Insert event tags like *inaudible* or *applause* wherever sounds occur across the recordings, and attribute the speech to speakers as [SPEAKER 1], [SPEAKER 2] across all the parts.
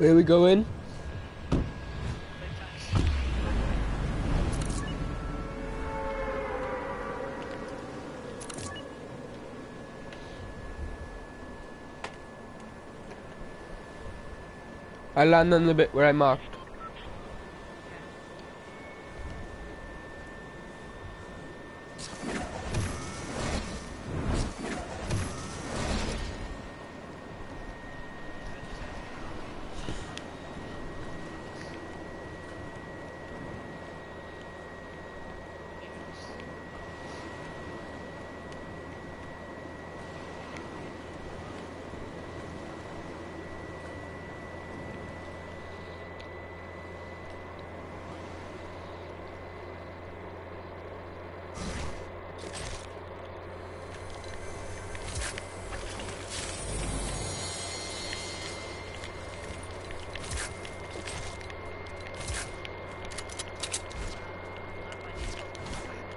[SPEAKER 1] Where we going? I land on the bit where I marked.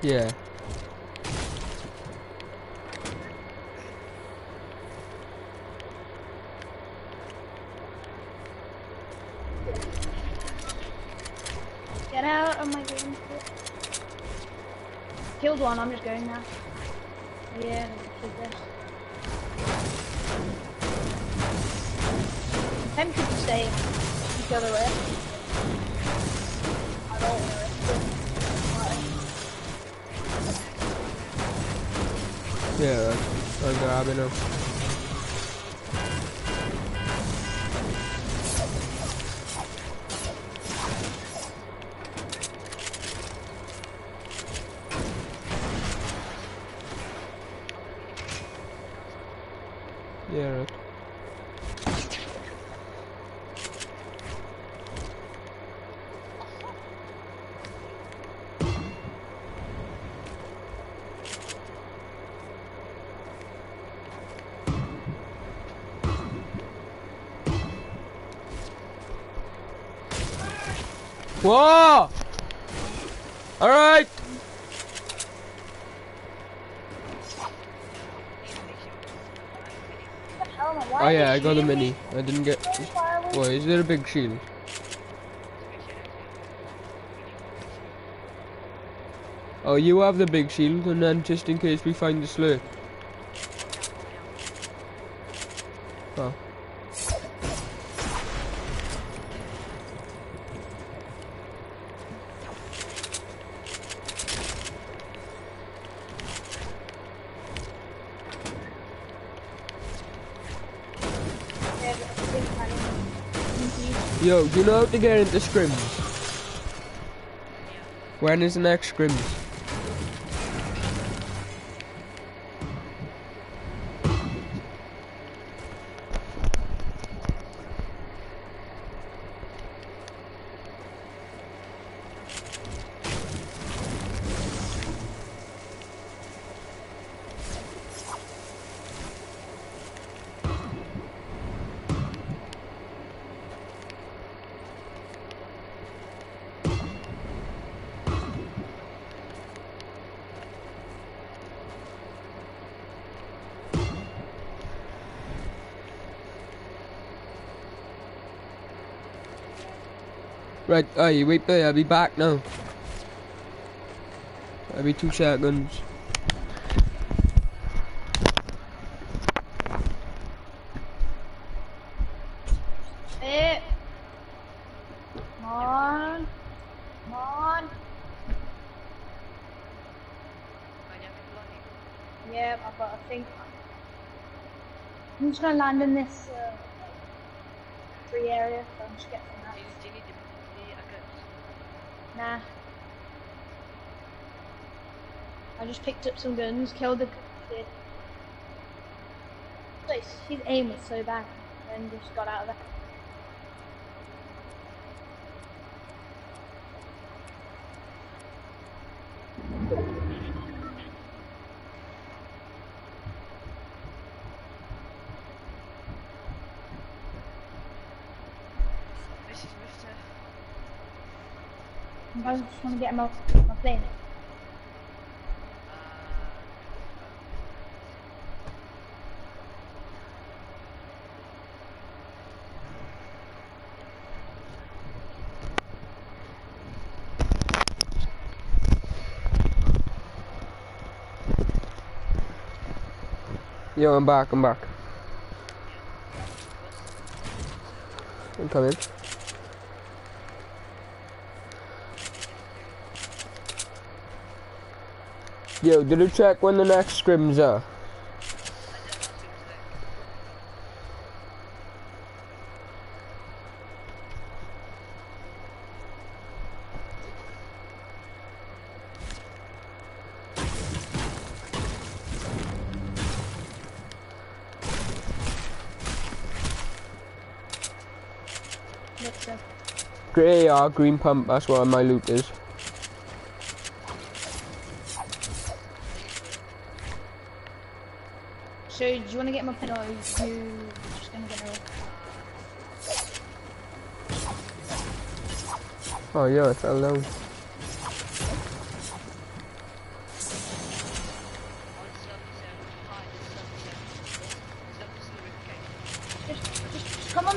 [SPEAKER 1] Yeah.
[SPEAKER 2] Get out of my game. Killed one, I'm just going now. Yeah, shoot this. Tempted to stay each other way.
[SPEAKER 1] Yeah, I'm grabbing him. Oh yeah, I got a mini. I didn't get... Wait, is there a big shield? Oh, you have the big shield, and then just in case we find the slurp. Oh. Yo, you know how to get into scrims? When is the next scrims? Right, hey, wait there, I'll be back now. I'll be two.
[SPEAKER 2] Hey. Come on. Come on. Yeah, got a thing. I'm just gonna land in this uh, free area, so I'm just getting that. Nah. I just picked up some guns, killed the kid. Like, his aim was so bad, and then just got out of there. I just want to get him off my plane.
[SPEAKER 3] Yo, I'm back, I'm back. I'm coming. Yo, did you check when the next scrims are?
[SPEAKER 1] Looks so.
[SPEAKER 3] AR, green pump, that's where my loot is.
[SPEAKER 1] So, do you want to get my pin you just gonna get a
[SPEAKER 3] Oh yeah, I fell down.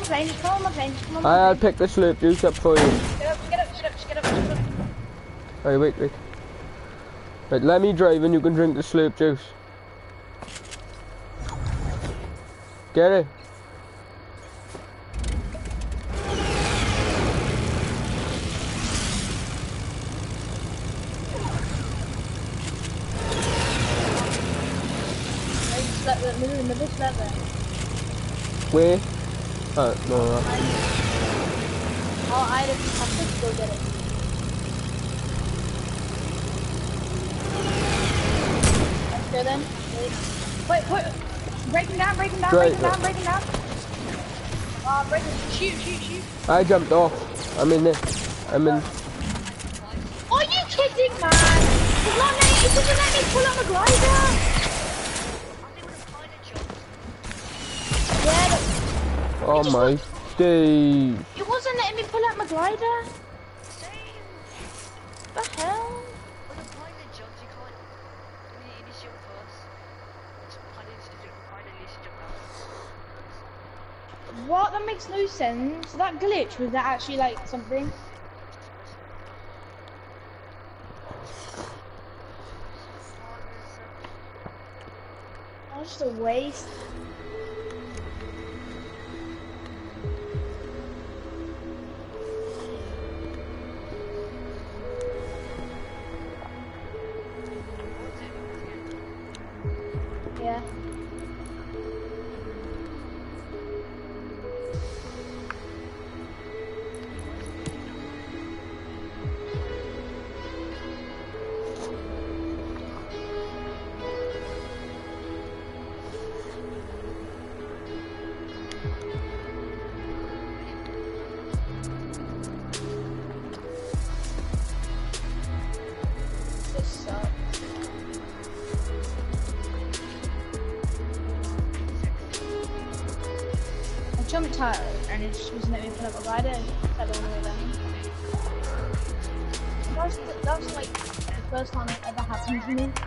[SPEAKER 1] Plane, come on the plane, come on the
[SPEAKER 3] I'll
[SPEAKER 1] plane.
[SPEAKER 3] pick the slurp juice up for you.
[SPEAKER 1] Get up, get up, get up, just get up, just get up.
[SPEAKER 3] Hey, wait, wait. Right, let me drive and you can drink the slurp juice. Get it?
[SPEAKER 1] Maybe just let the, maybe, maybe just let the.
[SPEAKER 3] Where? Oh, no, no.
[SPEAKER 1] I'll have to go get it. Go then. Wait, wait, breaking down, breaking down,
[SPEAKER 3] Right,
[SPEAKER 1] breaking
[SPEAKER 3] right.
[SPEAKER 1] down, breaking down. Uh, breaking, shoot, shoot, shoot.
[SPEAKER 3] I jumped off. I'm in there. I'm in.
[SPEAKER 1] Are you kidding, man? It's not letting, it doesn't let me pull up a glider.
[SPEAKER 3] Oh my days.
[SPEAKER 1] it wasn't letting me pull out my glider. The hell? What? That makes no sense. That glitch, was that actually like something? That was just a waste. Wasn't letting me pull up a glider. I don't know then. That was, that was like the first time it ever happened to me.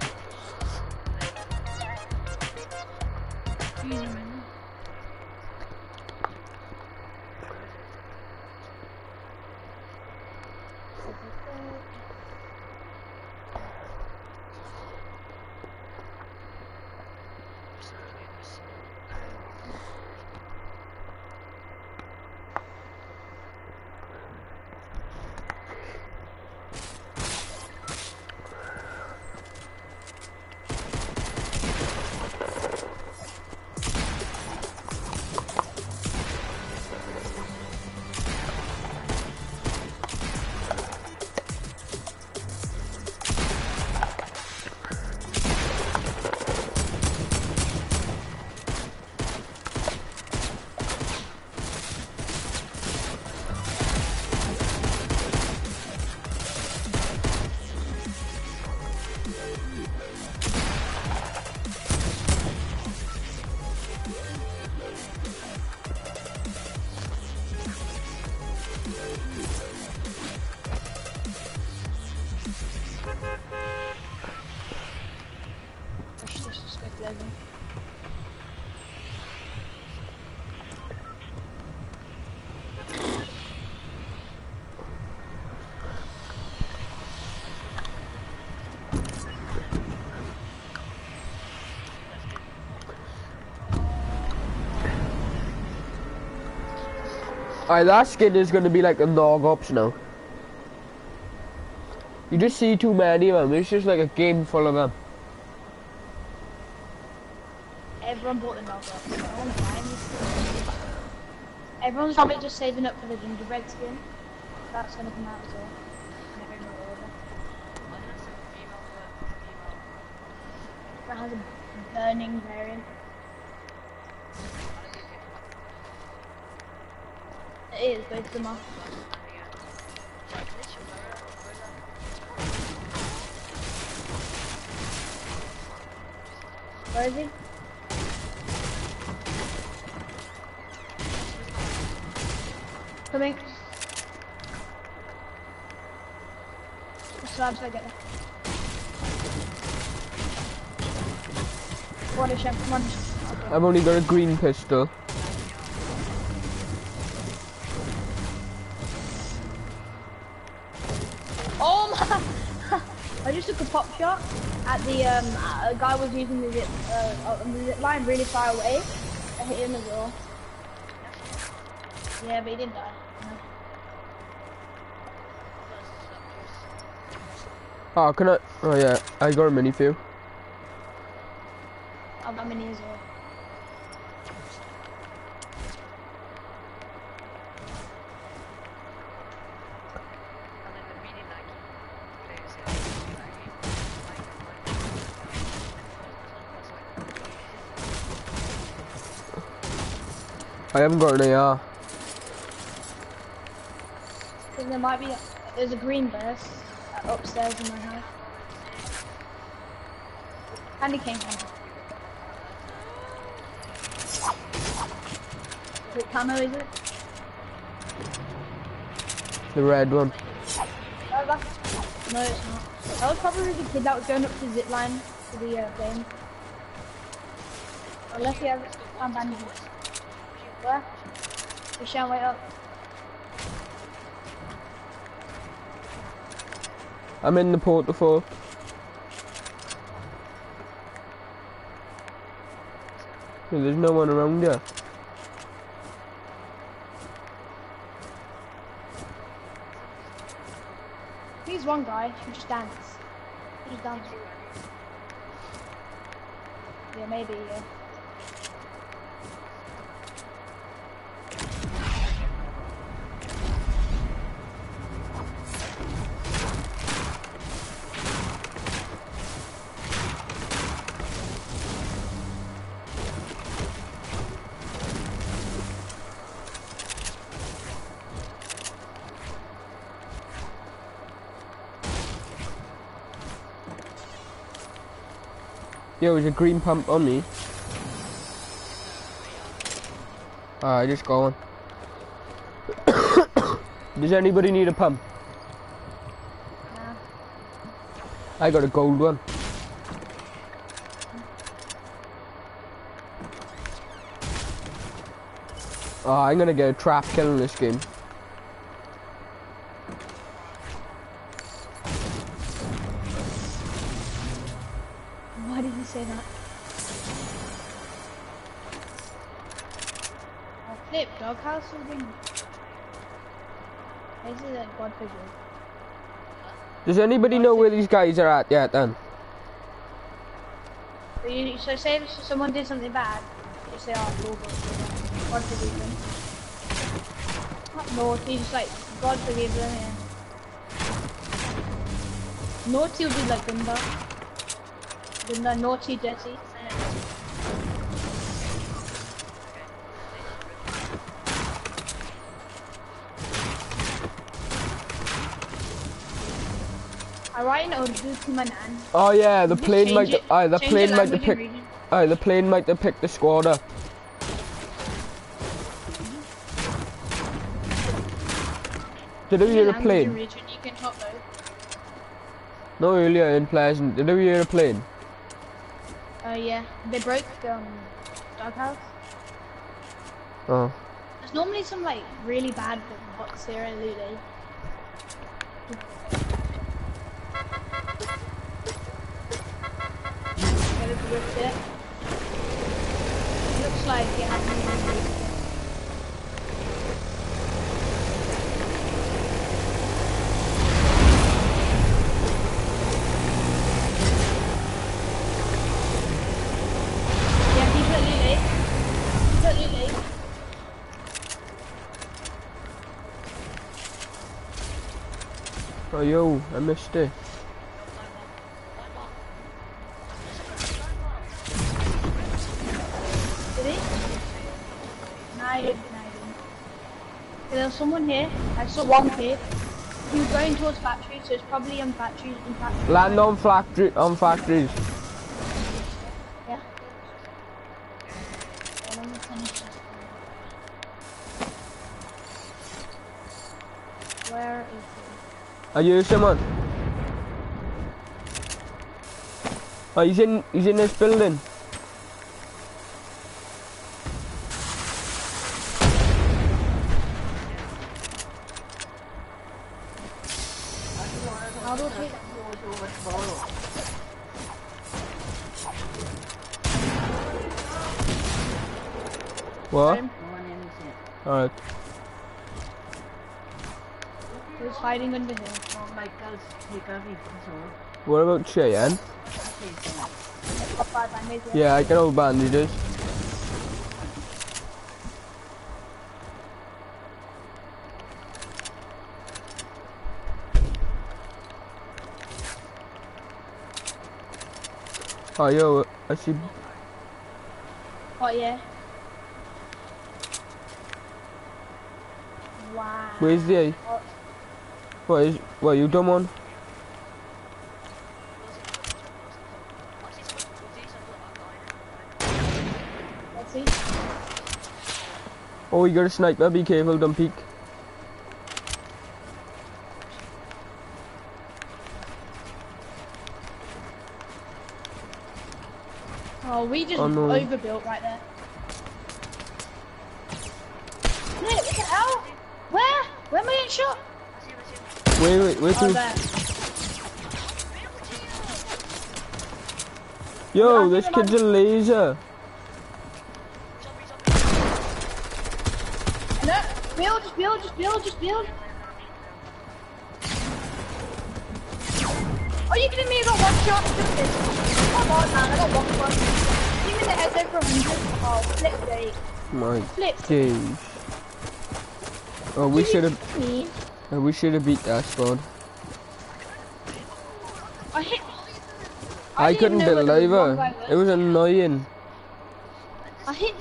[SPEAKER 3] Alright, that skin is gonna be like a nog ops now. You just see too many of them. It's just like a game full of them.
[SPEAKER 2] Everyone bought the buy them. Everyone's probably just saving up for the gingerbread skin. That's gonna come out as well. That has a burning variant. It is, both of them. Where is he? Coming. Slabs, I get it. What a shame, come on.
[SPEAKER 3] I've only got a green pistol.
[SPEAKER 2] Shot at the um. A guy was using the zip, uh, the zip line really far away. I hit him as well. Yeah, but he didn't die.
[SPEAKER 3] Oh, can I? Oh yeah, I got a mini few.
[SPEAKER 2] I've got mini as well.
[SPEAKER 3] I haven't got an AR.
[SPEAKER 2] There might be. There's a green burst upstairs in my house. Candy cane hunter. Is it camo, is it?
[SPEAKER 3] The red one.
[SPEAKER 2] Oh, that's- No, it's not. That was probably the kid that was going up the zip line to the uh, plane. Unless he has found bandages. Where? We shall wait up.
[SPEAKER 3] I'm in the portal There's no one around here.
[SPEAKER 2] He's one guy who just dance. He just dance. Yeah, maybe, yeah.
[SPEAKER 3] Yo, there's a green pump on me. Alright, just go on. *coughs* Does anybody need a pump?
[SPEAKER 2] Nah.
[SPEAKER 3] I got a gold one. Oh, I'm gonna get a trap kill in this game.
[SPEAKER 2] Say that? Oh, flip, doghouse will bring. This is a god figure.
[SPEAKER 3] Does anybody know where these guys are at yet then?
[SPEAKER 2] So, you, so say if someone did something bad, you say, oh, cool, God forgive them. God forgive them. Not naughty, just like, God forgive them, yeah. Naughty would be like Gunda. Gunda, naughty, dirty. I write in Urdu to my nan.
[SPEAKER 3] Oh yeah, the plane might.
[SPEAKER 2] Uh, change it-
[SPEAKER 3] Aye, uh,
[SPEAKER 2] the
[SPEAKER 3] plane might have
[SPEAKER 2] language and
[SPEAKER 3] picked.
[SPEAKER 2] region.
[SPEAKER 3] Aye, the plane might picked the squad up. Did you hear a plane?
[SPEAKER 2] region, You can those.
[SPEAKER 3] No, earlier in Pleasant. Did you hear a plane?
[SPEAKER 2] Oh yeah, they broke um doghouse.
[SPEAKER 3] Oh.
[SPEAKER 2] There's normally some like really bad bots here in Loot Day. Get it. Looks like it hasn't been used.
[SPEAKER 1] Oh yo, I missed it.
[SPEAKER 2] Did he? No, I didn't. I didn't. There's someone here. I saw one here. He was going towards factory, so it's probably on factories.
[SPEAKER 1] Land on factory on factories.
[SPEAKER 2] Yeah. Yeah, let me finish this. Where is he?
[SPEAKER 1] Are you someone? Oh, he's in he's in this building. What about Cheyenne?
[SPEAKER 2] Got.
[SPEAKER 1] Yeah, I can hold bandages. Oh yo, I see
[SPEAKER 2] Oh yeah. Wow.
[SPEAKER 1] where's the
[SPEAKER 2] Oh,
[SPEAKER 1] what is what you done one?
[SPEAKER 2] let's see.
[SPEAKER 1] Oh you got a sniper, be careful, don't peek.
[SPEAKER 2] Oh, we just
[SPEAKER 1] Oh, no.
[SPEAKER 2] overbuilt right there. Nick, what the hell? Where? Where am I getting shot?
[SPEAKER 1] Wait, wait, wait
[SPEAKER 2] Oh.
[SPEAKER 1] Yo,
[SPEAKER 2] I
[SPEAKER 1] this
[SPEAKER 2] I'm
[SPEAKER 1] kid's a laser.
[SPEAKER 2] Build, just build, just build. Are you kidding me? I got one shot. Look at this. Come on, man. I got one shot. Give me the head there for 100. Oh, flip day.
[SPEAKER 1] My
[SPEAKER 2] Flip.
[SPEAKER 1] days. Oh, we should have. Oh, we should have beat that squad.
[SPEAKER 2] I hit.
[SPEAKER 1] I,
[SPEAKER 2] didn't
[SPEAKER 1] couldn't
[SPEAKER 2] even know where the wrong
[SPEAKER 1] believe it. It was annoying.
[SPEAKER 2] I hit.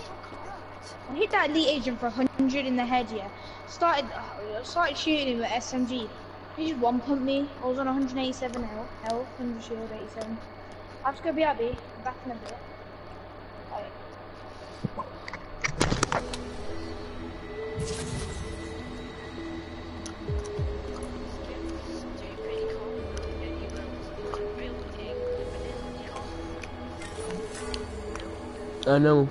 [SPEAKER 2] I hit that elite agent for 100 in the head, yeah. Started, uh, started shooting him with SMG. He just one pumped me. I was on 187 health, health 100 shield, 87. I have to go BRB. I'm back in a bit.
[SPEAKER 1] I know.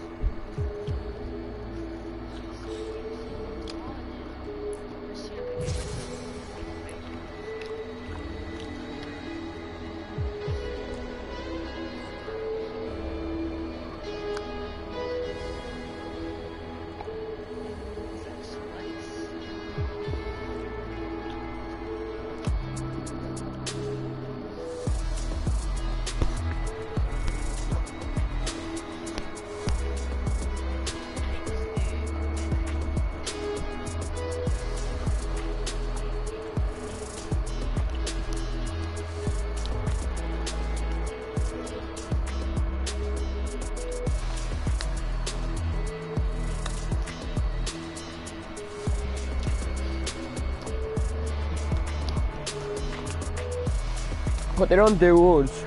[SPEAKER 1] They're on duos.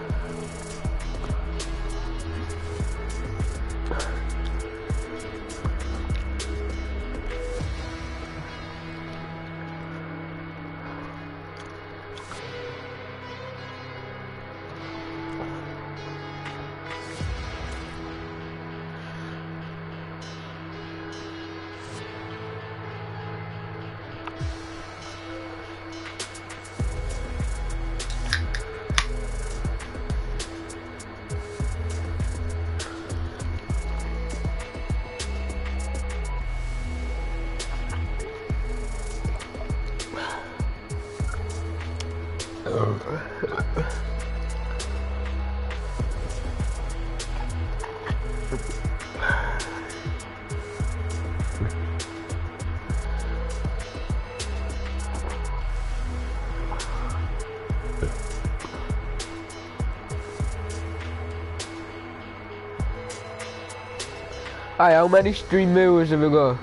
[SPEAKER 1] Aye, how many stream viewers have we got?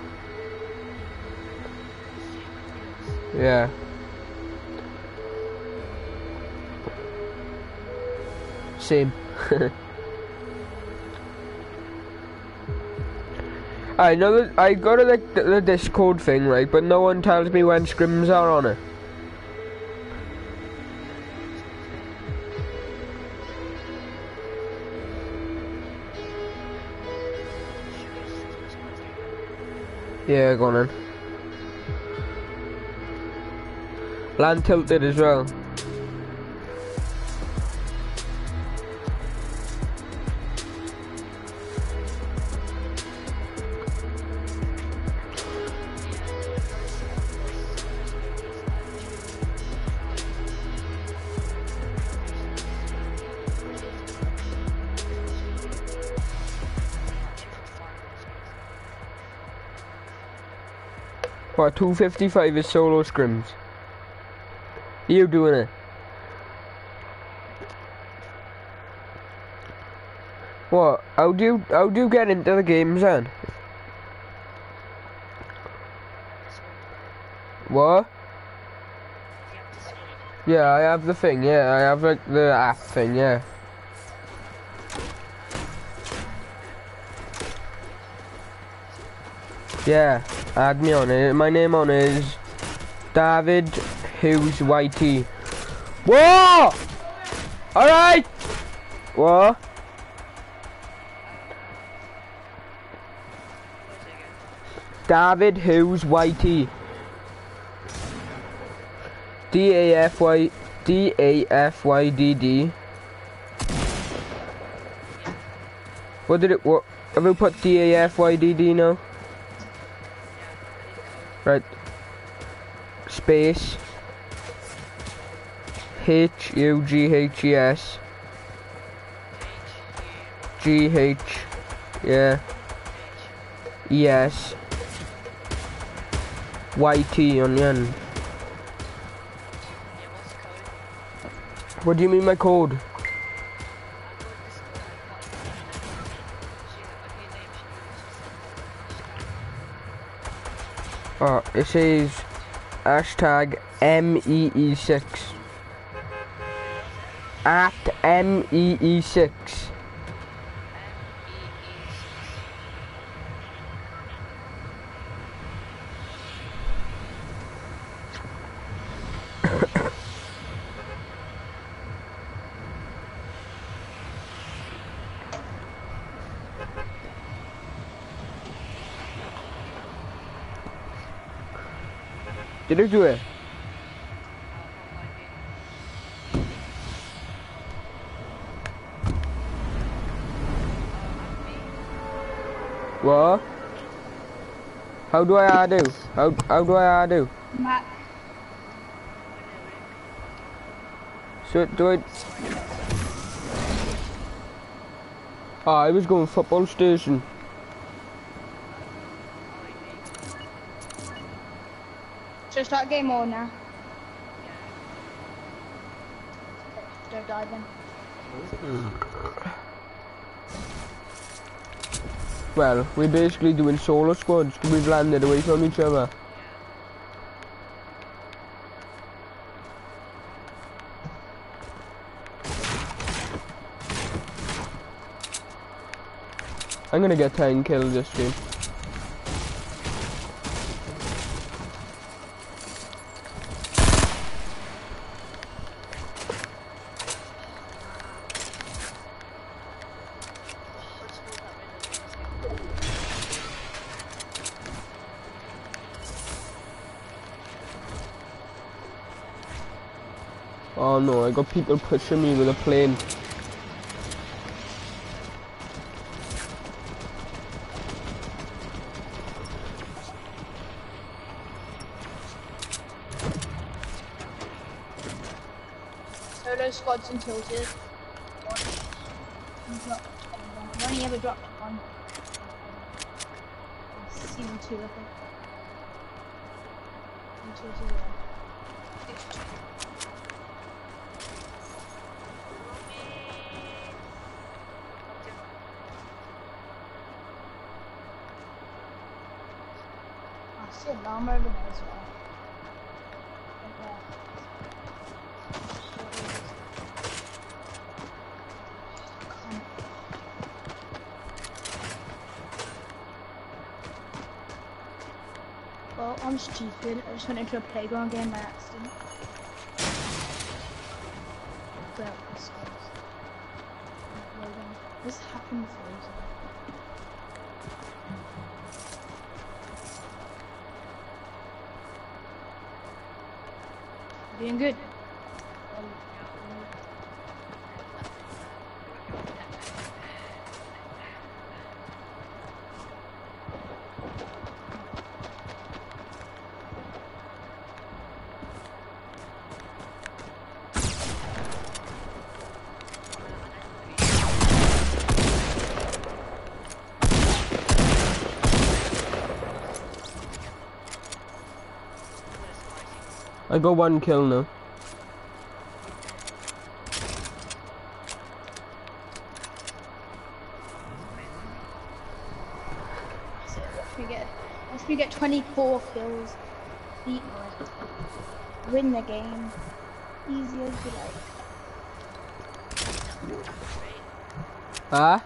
[SPEAKER 1] Yeah. Same. *laughs* I know that I a, like the, the Discord thing right, but no one tells me when scrims are on it. Yeah, go on then. Land tilted as well. What, 255 is solo scrims? You doing it? What? How do you, how do you get into the games then? What? Yeah, I have the thing, yeah, I have like the app thing, yeah. Yeah, add me on it. Eh, my name on is Dafydd Hughes YT. Whoa! Alright! What? Dafydd Hughes YT. D A F Y D A F Y D D. What did it what have we put D A F Y D D now? Right. Space. H U G H E S. G H. Yeah. E S. Y T on the end. What do you mean my code? Oh, it says hashtag MEE6. At MEE6. Did you do? What? How do I do? How how do I do?
[SPEAKER 2] Matt,
[SPEAKER 1] So do I? Ah, I was going football station.
[SPEAKER 2] Start game mode now? Don't.
[SPEAKER 1] Well, we're basically doing solo squads we've landed away from each other. I'm gonna get 10 kills this game. Got people pushing me with a plane.
[SPEAKER 2] Just went into a playground game by accident. Well, this. This happened before. Doing good.
[SPEAKER 1] I got one kill now.
[SPEAKER 2] So watch me get, watch me get 24 kills. Beat mode. Win the game. Easy as you like.
[SPEAKER 1] Ah?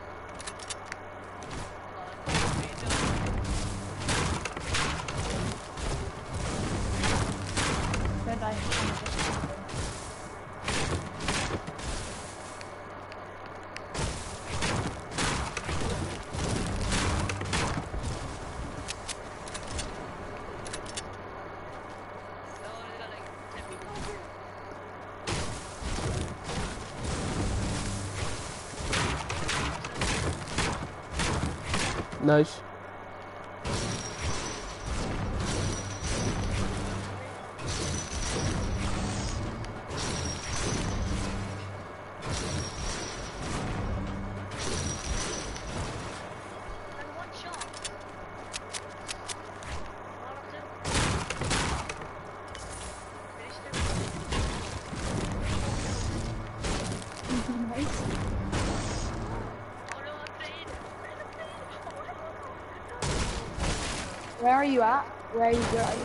[SPEAKER 2] Are you at? Where are you going?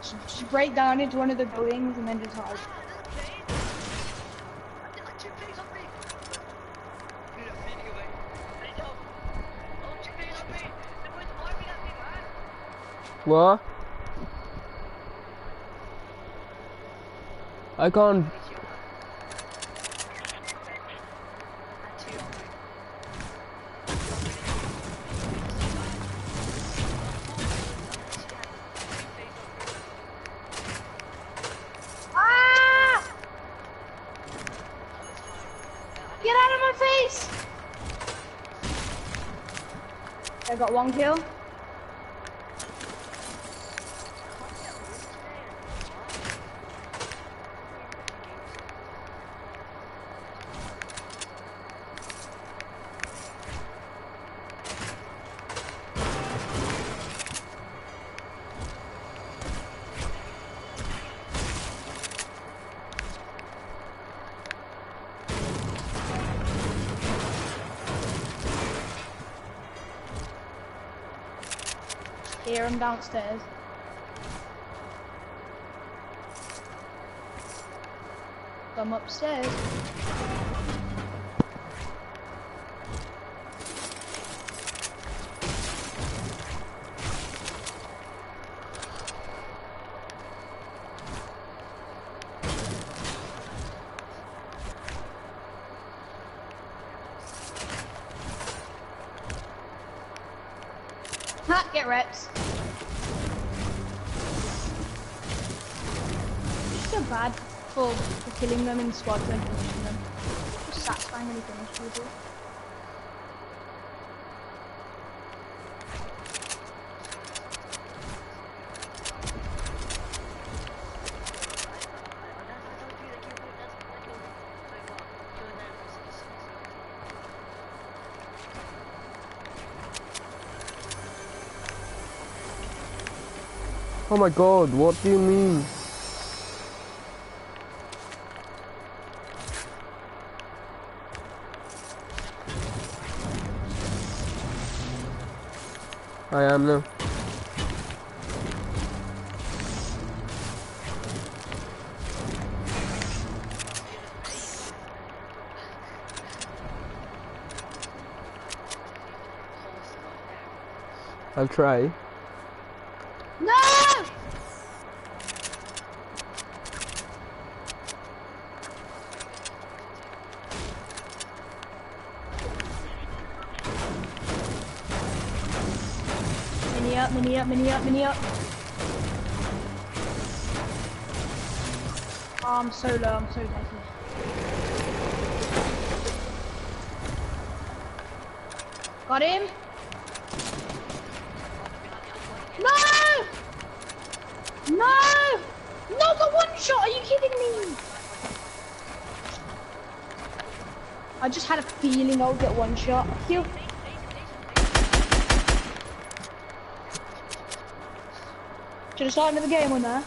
[SPEAKER 2] Just- break down into one of the buildings and then just hide.
[SPEAKER 1] What? I can't.
[SPEAKER 2] Here, I'm downstairs. I'm upstairs. Ha, get reps. Just so bad for, for and finishing them. Just satisfying when you finish.
[SPEAKER 1] Oh my god, what do you mean? I am now. I'll try.
[SPEAKER 2] Up, mini up, mini up. Oh, I'm so low, I'm so dead. Got him? No! No! Not the one shot, are you kidding me? I just had a feeling I would get one shot. Heal. Should I start another game on there?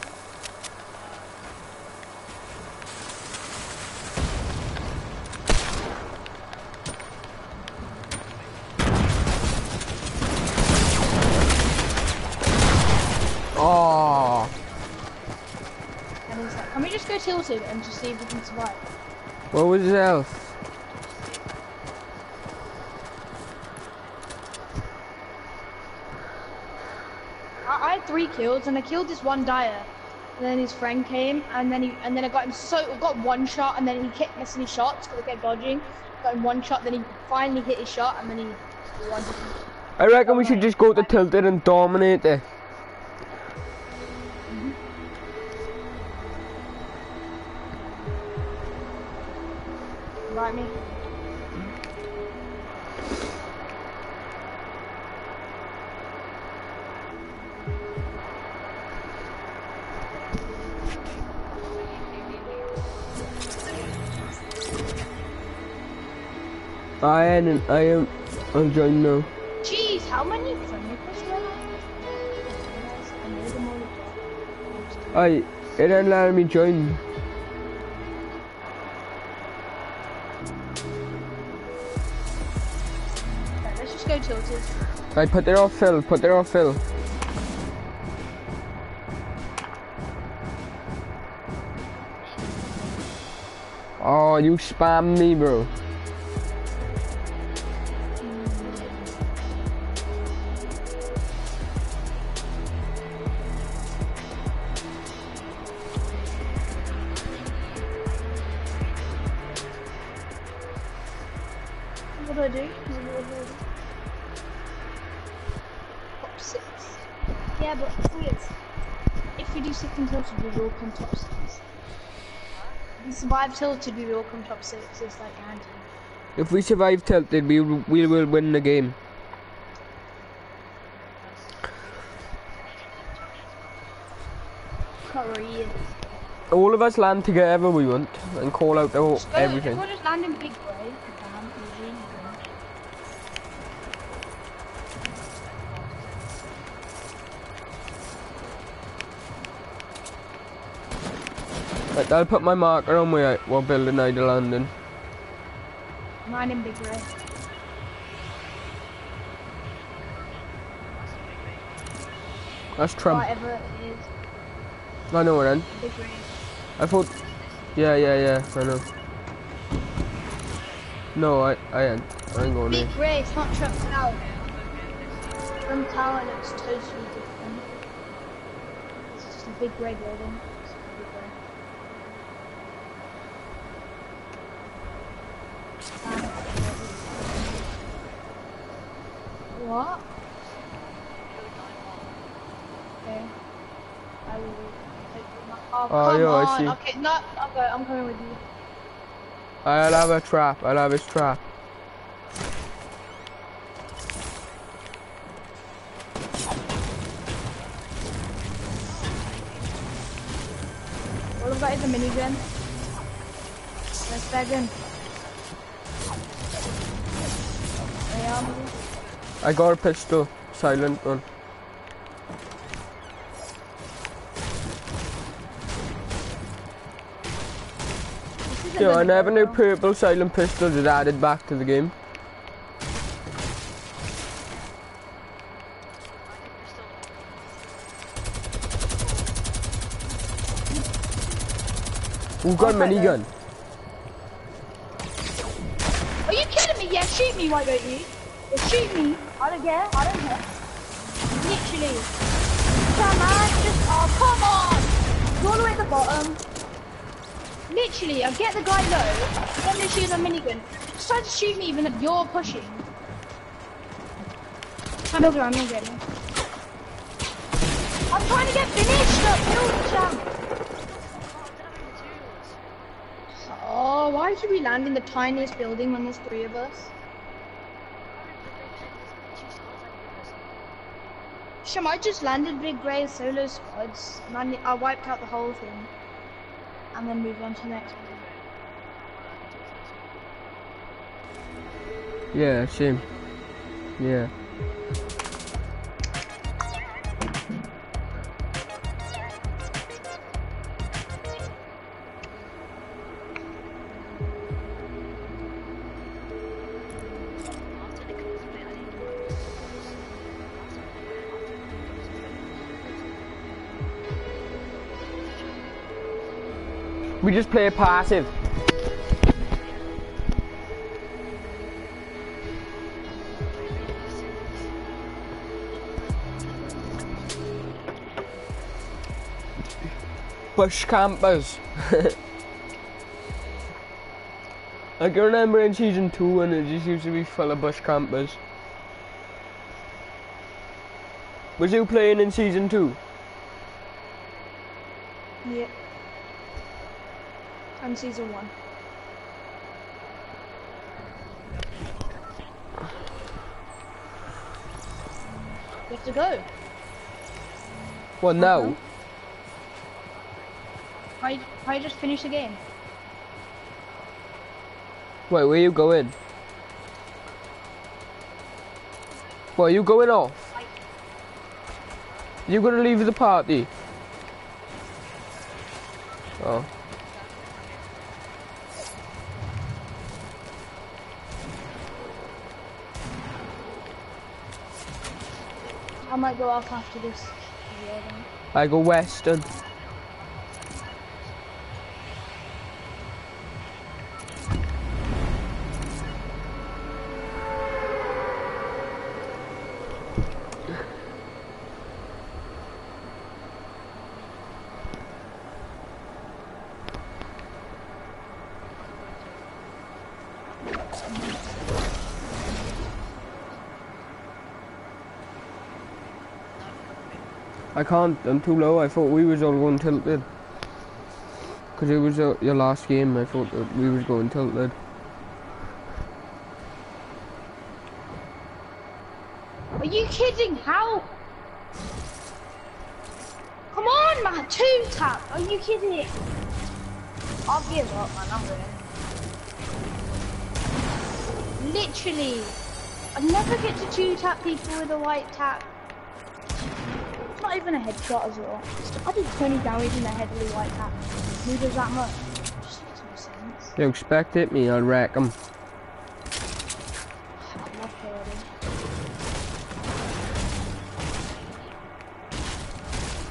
[SPEAKER 1] Oh,
[SPEAKER 2] ah. like, can we just go tilted and just see if we can survive?
[SPEAKER 1] what was his health?
[SPEAKER 2] I, And I killed this one dyer. And then his friend came and then he and then I got him so got one shot and then he kept missing his shots because I kept dodging. Got him one shot, then he finally hit his shot and then he won.
[SPEAKER 1] I reckon we should just go to Tilted and dominate it.
[SPEAKER 2] Right me.
[SPEAKER 1] I am, I am, I'm joining now.
[SPEAKER 2] Jeez, how many requests do I have? I made them all.
[SPEAKER 1] I, it didn't let me join.
[SPEAKER 2] Let's just go tilted.
[SPEAKER 1] I put there off Phil, put there off Phil. Oh, you spam me, bro.
[SPEAKER 2] Top six. If we survive tilted, we will come top six. It's like guaranteed.
[SPEAKER 1] If we survive Tilted, we, we will win the game.
[SPEAKER 2] Korea.
[SPEAKER 1] All of us land together, we want, and call out the whole,
[SPEAKER 2] Just go,
[SPEAKER 1] everything.
[SPEAKER 2] We'll just land in Big Grey. Damn, easy.
[SPEAKER 1] Right, I'll put my marker on where we're building either landing.
[SPEAKER 2] Mine in Big Grey.
[SPEAKER 1] That's Trump.
[SPEAKER 2] Whatever it is,
[SPEAKER 1] I know we're in.
[SPEAKER 2] Big Grey.
[SPEAKER 1] I thought. Yeah, yeah, yeah. I know. No, I, I ain't. I ain't going
[SPEAKER 2] Big
[SPEAKER 1] in.
[SPEAKER 2] Grey, it's not Trump Tower. Trump Tower looks totally different. It's just a big grey building. It's a big grey. Um, What? Okay. I will take my- Oh,
[SPEAKER 1] Oh,
[SPEAKER 2] come
[SPEAKER 1] yeah, I
[SPEAKER 2] on.
[SPEAKER 1] see.
[SPEAKER 2] Okay, no, okay, I'm coming with you.
[SPEAKER 1] I'll have a trap. I'll have his trap.
[SPEAKER 2] All I've got is a minigun. Let's bag in. I am.
[SPEAKER 1] I got a pistol, silent one. Yo, I never knew purple silent pistols is added back to the game. Who got
[SPEAKER 2] many
[SPEAKER 1] minigun?
[SPEAKER 2] Are you kidding me? Yeah, shoot me, why don't you? Shoot me. I don't care. I don't care. Literally. Come on, just oh come on! You're all the way at the bottom. Literally, I get the guy low, then they shoot a minigun. Decide to shoot me even if you're pushing. I'm not I'm getting. I'm trying to get finished up, champ. Oh, why should we land in the tiniest building when there's three of us? Sham, I just landed Big Grey solo squads, and I, I wiped out the whole thing, and then moved on to the next one.
[SPEAKER 1] Yeah, same. Yeah. We just play passive. Bush campers. *laughs* I can remember in season two when it just used to be full of bush campers. Was you playing in season two?
[SPEAKER 2] Yep. And season one. You have to go.
[SPEAKER 1] Well, no. Uh-huh.
[SPEAKER 2] I I just finished the game.
[SPEAKER 1] Wait, where you going? Well, you going off? You gonna leave the party? Oh.
[SPEAKER 2] I might go off after this.
[SPEAKER 1] I go western. I can't, I'm too low. I thought we was all going tilted. Because it was uh, your last game, I thought that we was going tilted.
[SPEAKER 2] Are you kidding? How? Come on, man. Two tap. Are you kidding? I'll give up, man. I'm. Literally. I never get to two tap people with a white tap. Not even a headshot as well. I did 20 damage in the head with a white tap. Who does that much? Just makes no sense.
[SPEAKER 1] You expect it me, I'll wreck 'em.
[SPEAKER 2] I love already.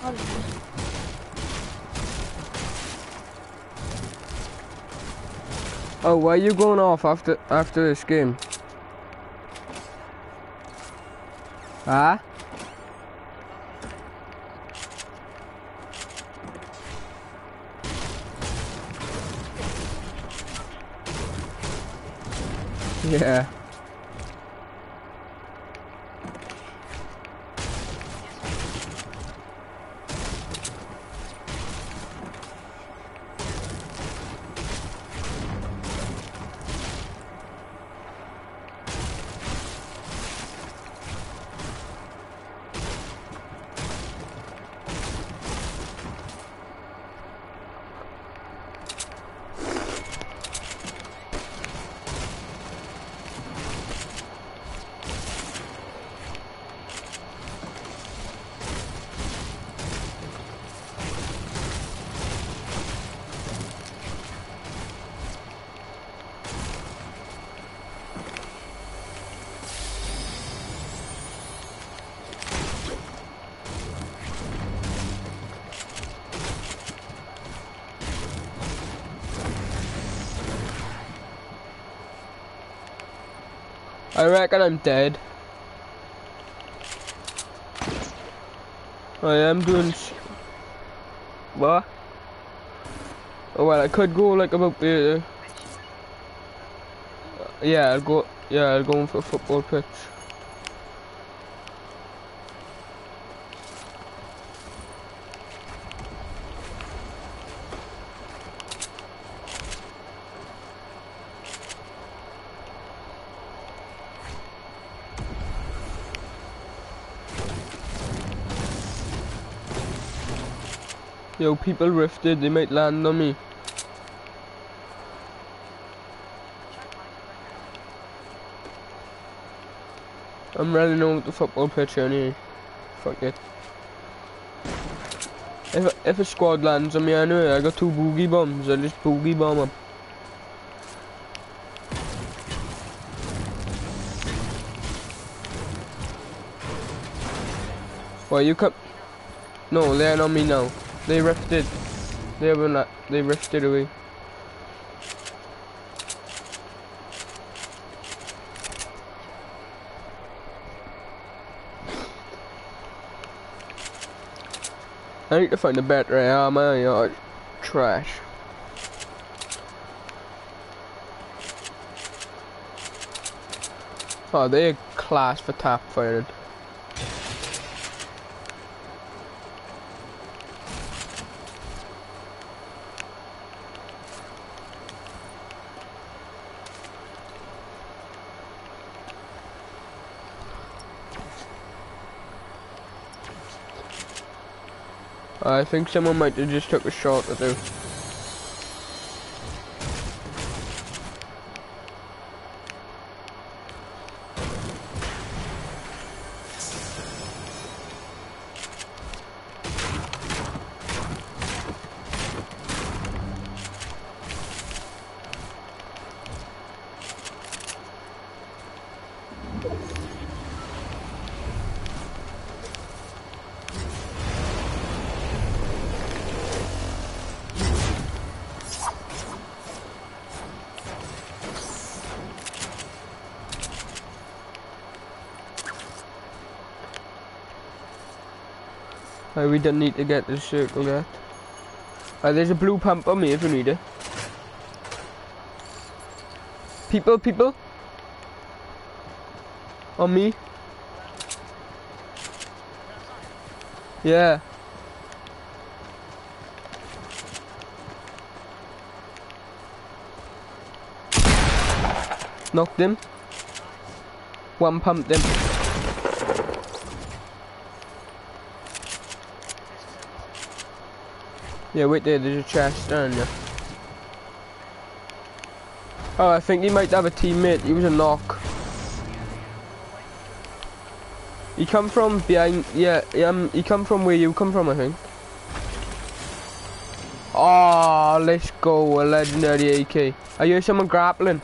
[SPEAKER 2] I don't know.
[SPEAKER 1] Oh, why are you going off after after this game? Huh? Yeah.
[SPEAKER 3] I reckon I'm dead. I am doing... What? Oh well, I could go like about the... Uh, yeah, I'll go... Yeah, I'll go for a football pitch. Yo, people rifted, they might land on me. I'm running over the football pitch anyway. Fuck it. If if a squad lands on me anyway, I got two boogie bombs. I just boogie bomb them. Well, you come. No, they're on me now. They rifted. They haven't. They rifted away. I need to find a better armor. You're trash. Oh, they're class for tap firing. I think someone might have just took a shot at them. We don't need to get the circle yet. Uh, there's a blue pump on me if you need it. People, people. On me. Yeah. Knocked him. One pumped him. Yeah, wait there, there's a chest down there. Oh, I think he might have a teammate. He was a knock. He come from behind, yeah, um, he come from where you come from, I think. Oh, let's go, a legendary AK. I hear someone grappling.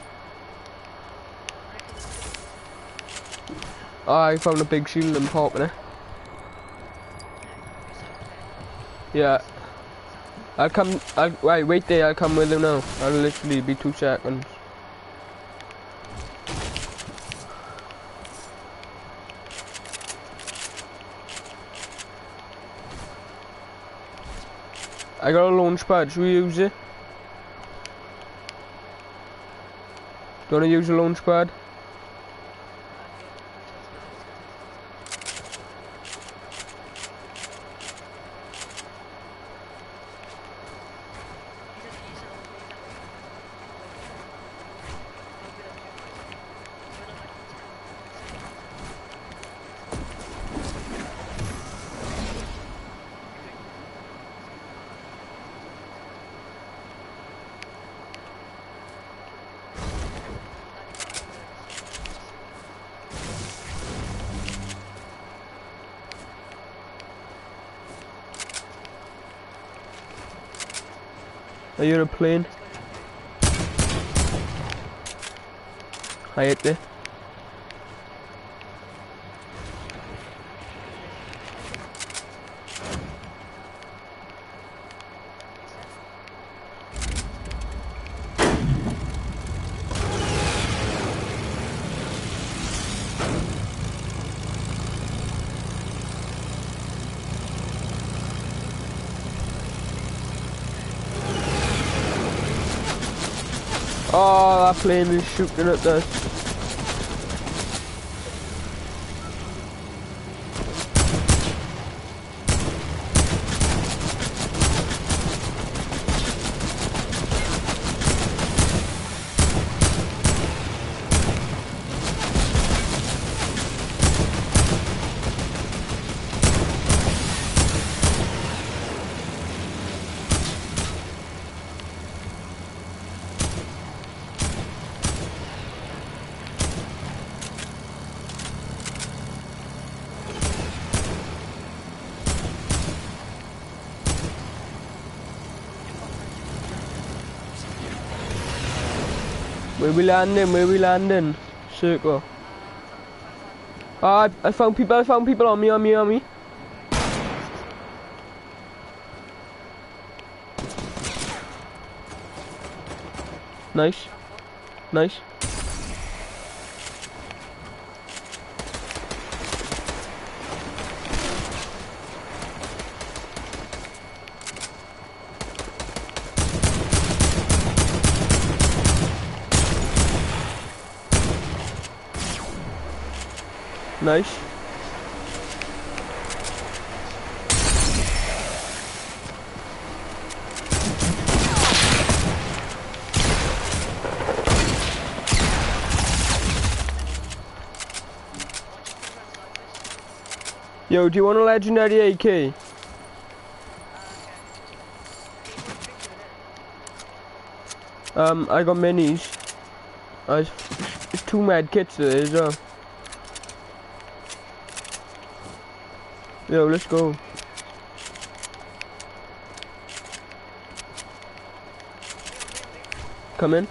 [SPEAKER 3] Oh, I found a big shield and popping it. Yeah. I'll come, I'll, wait, wait there, I'll come with him now. I'll literally be two seconds. I got a launch pad, should we use it? Do you wanna use a launch pad? Are you in a plane? I hit there.
[SPEAKER 1] Plane is shooting at us. We landing? Where we landing? Circle. Ah, I, I found people, I found people on me, on me, on me. Nice. Nice. Nice. Yo, do you want a legendary AK? Um, I got minis. Uh, it's two med kits there as well. Yo, let's go. Come in.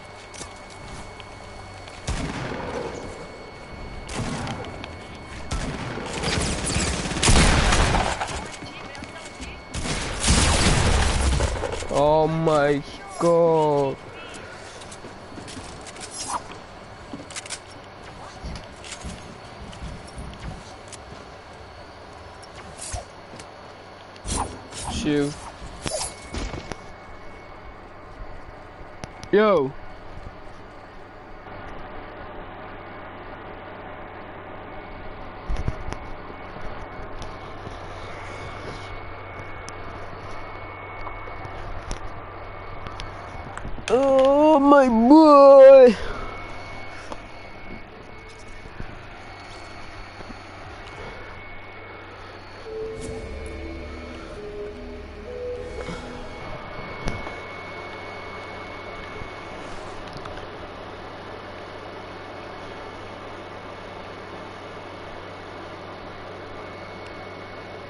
[SPEAKER 1] Oh my god. Yo.